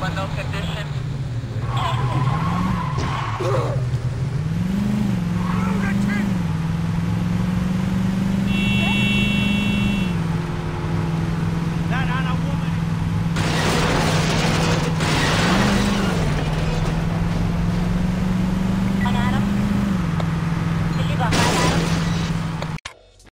cuando gente